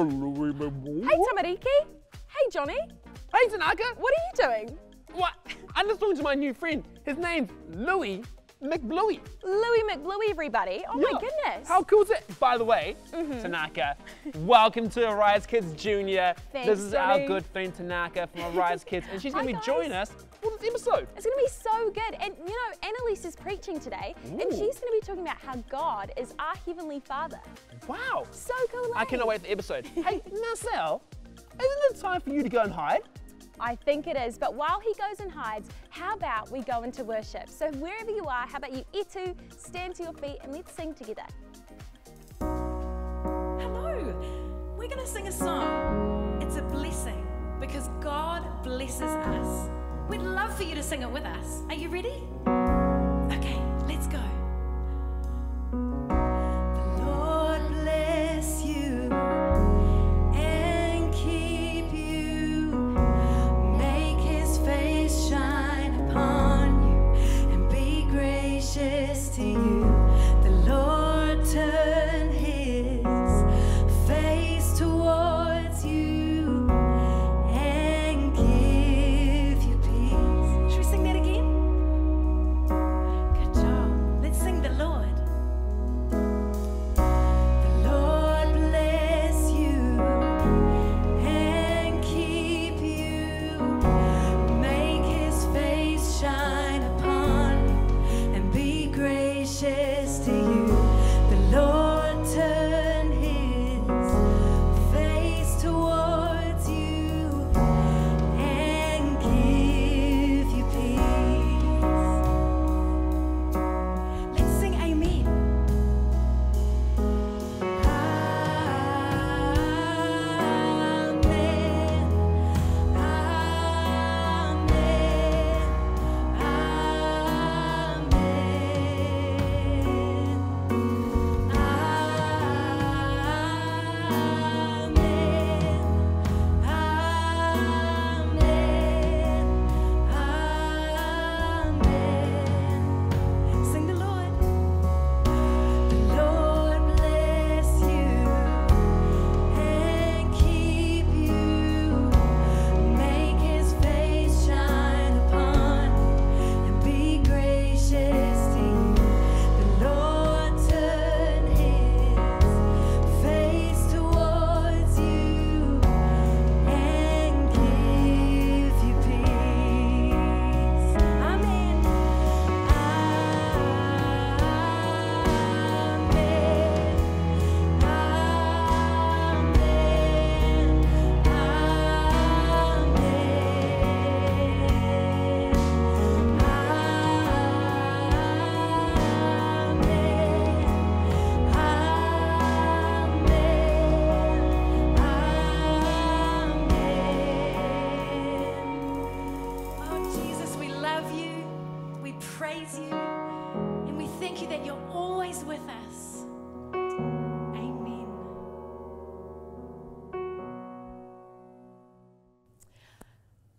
Hey, Tamariki. Hey, Johnny. Hey, Tanaka. What are you doing? What? I'm just talking to my new friend. His name's Louie McBlowy. Louie McBluey, everybody. Oh, my goodness. How cool is it? By the way, Mm-hmm. Tanaka, welcome to Arise Kids Junior. Thanks, this is Johnny. our good friend Tanaka from Arise Kids, and she's going to be guys. joining us for this episode. It's going to be so good. And, you know, Annaliese is preaching today, and she's going to be talking about how God is our Heavenly Father. Wow. So cool. I cannot wait for the episode. hey, Marcel, isn't it time for you to go and hide? I think it is. But while he goes and hides, how about we go into worship? So wherever you are, how about you, Etu, stand to your feet and let's sing together. Hello! We're going to sing a song. It's a blessing because God blesses us. We'd love for you to sing it with us. Are you ready?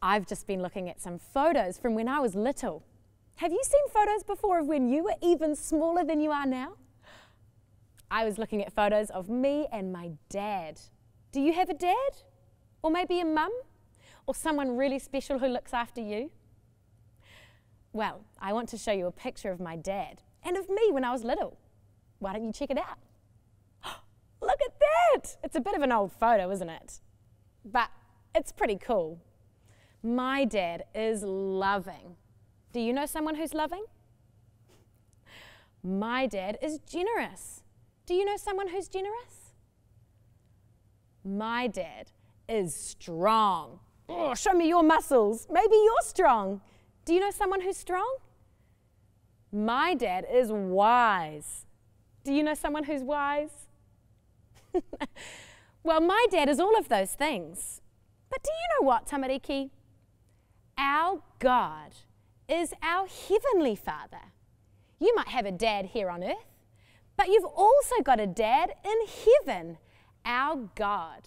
I've just been looking at some photos from when I was little. Have you seen photos before of when you were even smaller than you are now? I was looking at photos of me and my dad. Do you have a dad? Or maybe a mum? Or someone really special who looks after you? Well, I want to show you a picture of my dad and of me when I was little. Why don't you check it out? Look at that! It's a bit of an old photo, isn't it? But it's pretty cool. My dad is loving. Do you know someone who's loving? My dad is generous. Do you know someone who's generous? My dad is strong. Oh, show me your muscles. Maybe you're strong. Do you know someone who's strong? My dad is wise. Do you know someone who's wise? well, my dad is all of those things. But do you know what, Tamariki? Our God is our Heavenly Father. You might have a dad here on earth, but you've also got a dad in heaven, our God.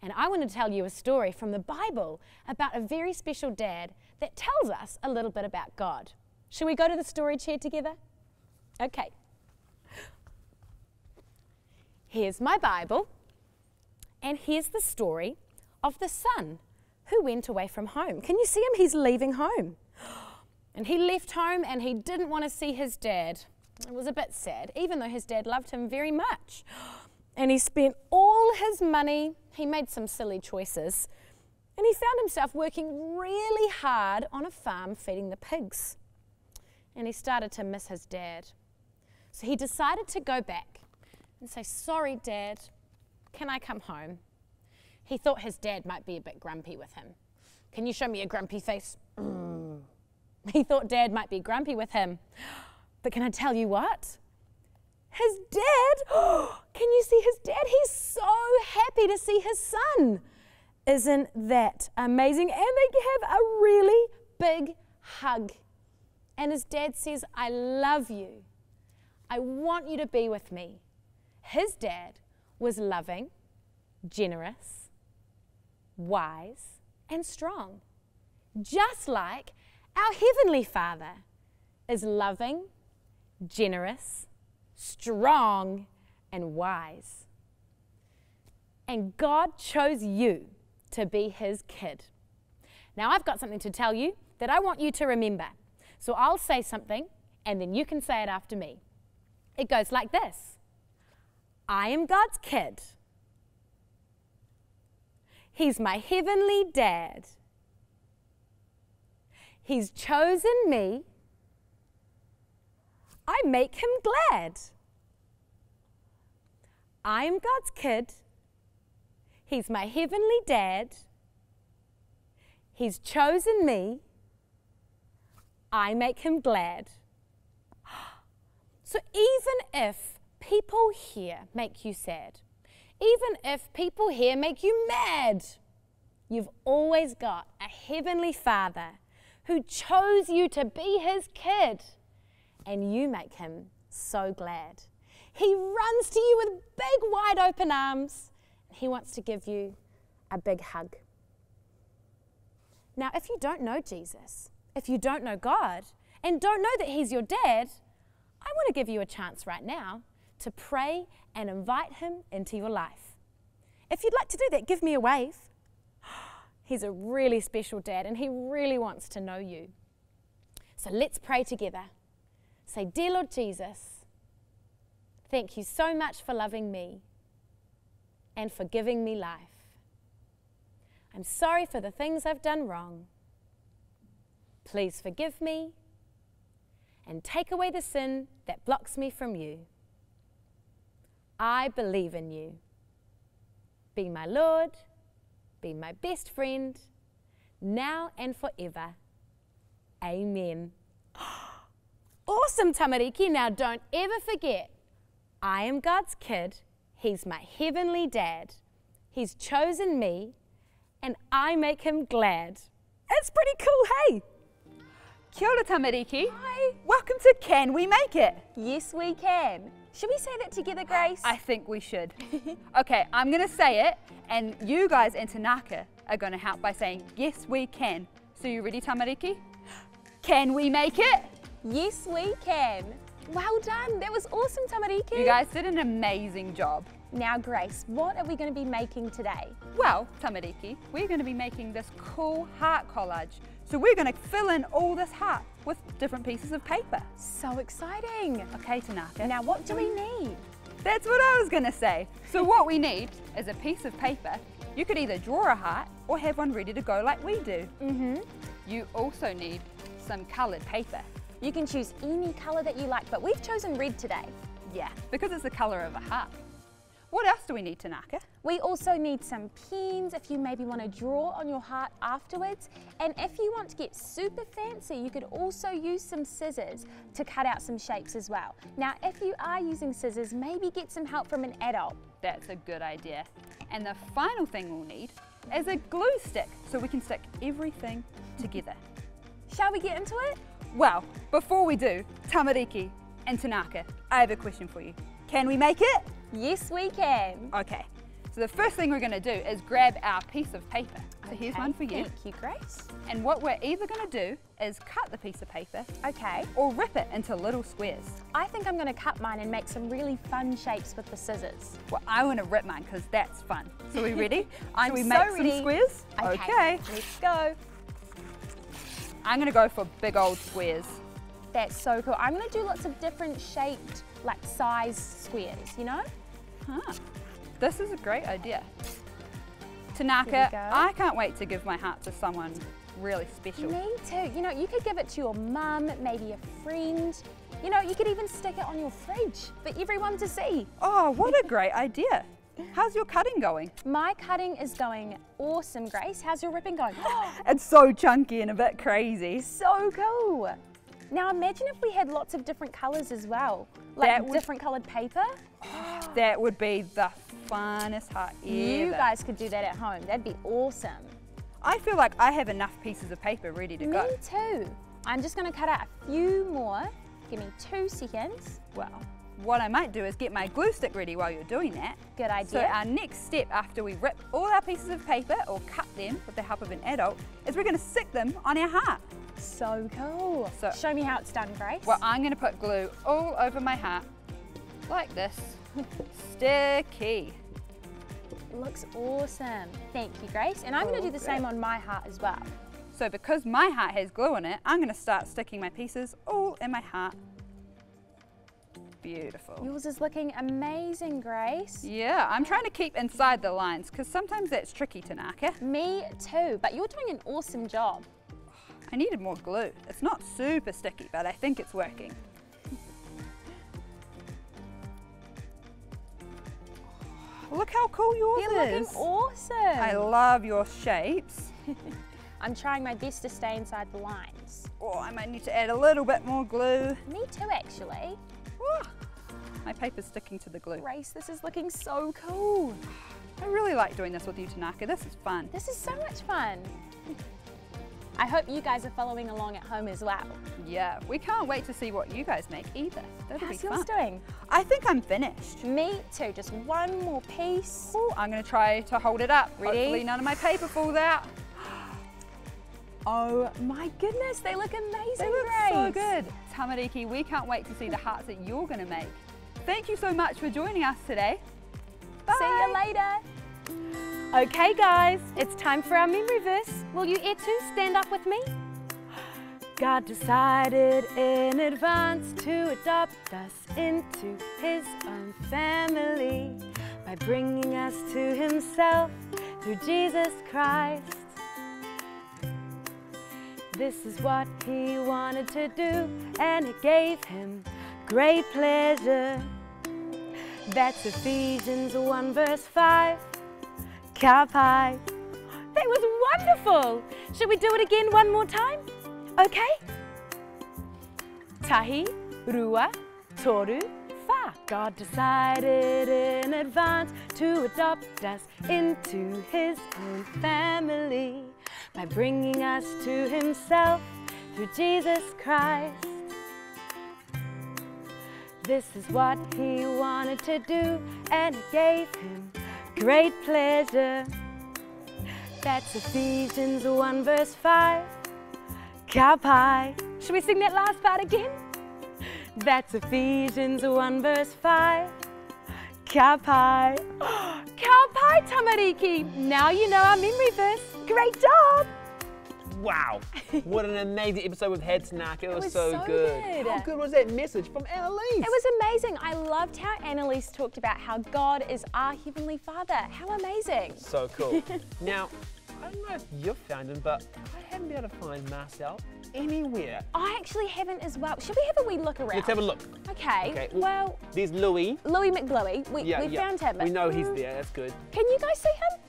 And I want to tell you a story from the Bible about a very special dad that tells us a little bit about God. Shall we go to the story chair together? Okay. Here's my Bible. And here's the story of the son who went away from home. Can you see him? He's leaving home. And he left home and he didn't want to see his dad. It was a bit sad, even though his dad loved him very much. And he spent all his money, he made some silly choices, and he found himself working really hard on a farm feeding the pigs. And he started to miss his dad. So he decided to go back and say, Sorry, Dad, can I come home? He thought his dad might be a bit grumpy with him. Can you show me a grumpy face? Mm. He thought dad might be grumpy with him. But can I tell you what? His dad, can you see his dad? He's so happy to see his son. Isn't that amazing? And they have a really big hug. And his dad says, I love you. I want you to be with me. His dad was loving, generous, wise, and strong, just like our Heavenly Father is loving, generous, strong, and wise. And God chose you to be His kid. Now, I've got something to tell you that I want you to remember. So I'll say something, and then you can say it after me. It goes like this I am God's kid. He's my heavenly dad. He's chosen me. I make him glad. I am God's kid. He's my heavenly dad. He's chosen me. I make him glad. So even if people here make you sad, even if people here make you mad, you've always got a heavenly Father who chose you to be his kid, and you make him so glad. He runs to you with big, wide open arms. And he wants to give you a big hug. Now, if you don't know Jesus, if you don't know God, and don't know that He's your dad, I want to give you a chance right now to pray and invite Him into your life. If you'd like to do that, give me a wave. He's a really special dad and He really wants to know you. So let's pray together. Say, Dear Lord Jesus, thank you so much for loving me and for giving me life. I'm sorry for the things I've done wrong. Please forgive me and take away the sin that blocks me from you. I believe in you. Be my Lord, be my best friend, now and forever. Amen. Awesome, Tamariki. Now don't ever forget, I am God's kid. He's my heavenly dad. He's chosen me, and I make him glad. It's pretty cool, hey? Kia ora Tamariki. Hi. Welcome to Can We Make It? Yes, we can. Should we say that together, Grace? I think we should. okay, I'm going to say it, and you guys in Tanaka are going to help by saying, Yes, we can. So, you ready, Tamariki? Can we make it? Yes, we can. Well done. That was awesome, Tamariki. You guys did an amazing job. Now, Grace, what are we going to be making today? Well, Tamariki, we're going to be making this cool heart collage. So we're going to fill in all this heart with different pieces of paper. So exciting. Okay, Tanaka. Now, what do we need? That's what I was going to say. So what we need is a piece of paper. You could either draw a heart or have one ready to go like we do. Mm-hmm. You also need some coloured paper. You can choose any colour that you like, but we've chosen red today. Yeah, because it's the colour of a heart. What else do we need, Tanaka? We also need some pens if you maybe want to draw on your heart afterwards. And if you want to get super fancy, you could also use some scissors to cut out some shapes as well. Now, if you are using scissors, maybe get some help from an adult. That's a good idea. And the final thing we'll need is a glue stick so we can stick everything together. Shall we get into it? Well, before we do, Tamariki and Tanaka, I have a question for you. Can we make it? Yes, we can. Okay, so the first thing we're going to do is grab our piece of paper. So here's one for you. Thank you, Grace. And what we're either going to do is cut the piece of paper Okay. or rip it into little squares. I think I'm gonna cut mine and make some really fun shapes with the scissors. Well, I want to rip mine because that's fun. So we ready? I'm we so make ready. some squares? Okay. Let's go. I'm going to go for big old squares. That's so cool. I'm gonna do lots of different shaped, like size squares, you know? Huh. This is a great idea. Tanaka. I can't wait to give my heart to someone really special. Me too. You know, you could give it to your mum, maybe a friend. You know, you could even stick it on your fridge for everyone to see. Oh, what a great idea. How's your cutting going? My cutting is going awesome, Grace. How's your ripping going? It's so chunky and a bit crazy. so cool. Now imagine if we had lots of different colours as well, like would- different coloured paper. That would be the funnest heart ever. You guys could do that at home. That'd be awesome. I feel like I have enough pieces of paper ready to Me go. too. I'm just going to cut out a few more. Give me two seconds. Well, what I might do is get my glue stick ready while you're doing that. Good idea. So our next step after we rip all our pieces of paper or cut them with the help of an adult is we're going to stick them on our heart. So cool. So- Show me how it's done, Grace. Well, I'm going to put glue all over my heart like this. Sticky. looks awesome. Thank you, Grace. And I'm going to oh, do the Okay. same on my heart as well. So because my heart has glue on it, I'm going to start sticking my pieces all in my heart. Beautiful. Yours is looking amazing, Grace. Yeah, I'm trying to keep inside the lines because sometimes that's tricky, to Tanaka. Eh? Me too, but you're doing an awesome job. I needed more glue. It's not super sticky, but I think it's working. Look how cool yours You're is. looking awesome. I love your shapes. I'm trying my best to stay inside the lines. Oh, I might need to add a little bit more glue. Me too, actually. Woo. My paper's sticking to the glue. Grace, this is looking so cool. I really like doing this with you, Tanaka. This is fun. This is so much fun. I hope you guys are following along at home as well. Yeah, we can't wait to see what you guys make either. That'll How's be yours fun. doing? I think I'm finished. Me too, just one more piece. Ooh, I'm gonna try to hold it up. Ready? Hopefully none of my paper falls out. Oh my goodness, they look amazing, They look Grace. so good. Tamariki, we can't wait to see the hearts that you're gonna make. Thank you so much for joining us today. See you later. Okay, guys, it's time for our memory verse. Will you, Etu, stand up with me? God decided in advance to adopt us into His own family by bringing us to Himself through Jesus Christ. This is what He wanted to do, and it gave Him great pleasure. That's Ephesians 1 verse 5. Kapai. That was wonderful. Should we do it again one more time? Okay. Tahi, rua, toru, fa. God decided in advance to adopt us into his own family by bringing us to himself through Jesus Christ. This is what he wanted to do, and it gave him great pleasure. That's Ephesians 1 verse 5. Kapai. Should we sing that last part again? That's Ephesians 1 verse 5. Kapai. Kapai Tamariki. Now you know our memory verse. Great job. Wow, what an amazing episode we've had, Tanaka. It was, was so, so good. good. How good was that message from Annaliese? It was amazing. I loved how Annaliese talked about how God is our Heavenly Father. How amazing. So cool. now, I don't know if you've found him, but I haven't been able to find Marcel anywhere. I actually haven't as well. Should we have a wee look around? Let's have a look. Okay. Okay, Well, There's Louis. Louis McBluey. We, Yeah, we yeah. found him. We know he's there. That's good. Can you guys see him?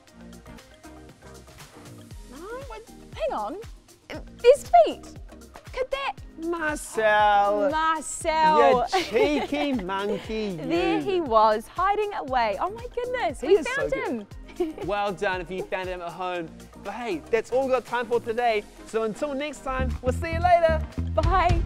Hang on. There's feet. Could that Marcel. Marcel? You cheeky monkey. there he was, hiding away. Oh my goodness, He we is so found him. Well done if you found him at home. But hey, that's all we've got time for today. So until next time, we'll see you later. Bye.